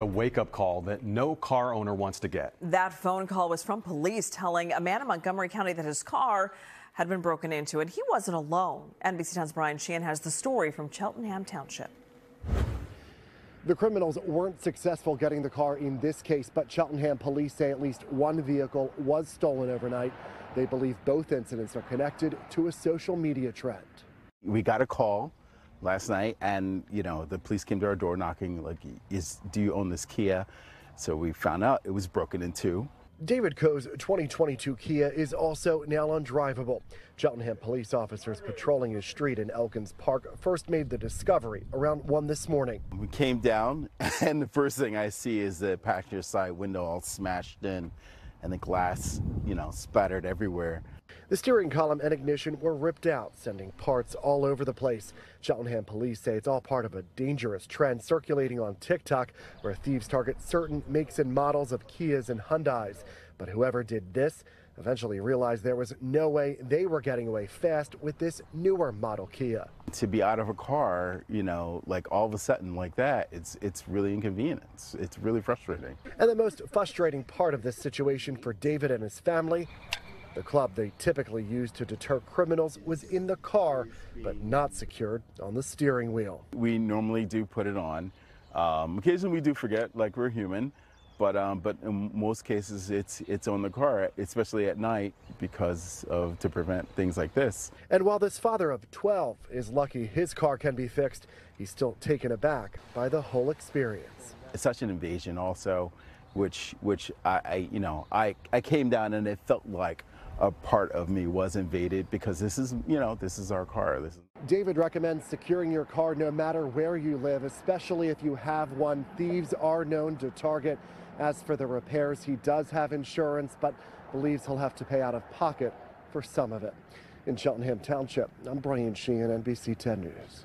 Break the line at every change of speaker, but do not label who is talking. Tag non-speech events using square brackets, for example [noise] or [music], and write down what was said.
A wake up call that no car owner wants to get.
That phone call was from police telling a man in Montgomery County that his car had been broken into and he wasn't alone. NBC 10's Brian Sheehan has the story from Cheltenham Township.
The criminals weren't successful getting the car in this case, but Cheltenham police say at least one vehicle was stolen overnight. They believe both incidents are connected to a social media trend.
We got a call last night, and you know the police came to our door knocking, like, "Is do you own this Kia?" So we found out it was broken into.
David Coe's 2022 Kia is also now undrivable. Cheltenham police officers patrolling his street in Elkins Park first made the discovery around 1 this morning.
We came down, [laughs] and the first thing I see is the passenger side window all smashed in, and the glass, you know, splattered everywhere.
The steering column and ignition were ripped out, sending parts all over the place. Cheltenham police say it's all part of a dangerous trend circulating on TikTok where thieves target certain makes and models of Kias and Hyundais. But whoever did this eventually realized there was no way they were getting away fast with this newer model Kia.
To be out of a car, you know, like all of a sudden like that, it's it's really inconvenient. It's, it's really frustrating.
And the most frustrating part of this situation for David and his family the club they typically use to deter criminals was in the car, but not secured on the steering wheel.
We normally do put it on. Um, occasionally we do forget, like we're human, but um, but in most cases it's it's on the car, especially at night, because of to prevent things like this.
And while this father of 12 is lucky his car can be fixed, he's still taken aback by the whole experience.
It's such an invasion, also, which which I, I you know I I came down and it felt like a part of me was invaded because this is, you know, this is our car. This is
David recommends securing your car no matter where you live, especially if you have one. Thieves are known to target. As for the repairs, he does have insurance, but believes he'll have to pay out of pocket for some of it. In Cheltenham Township, I'm Brian Sheehan, NBC 10 News.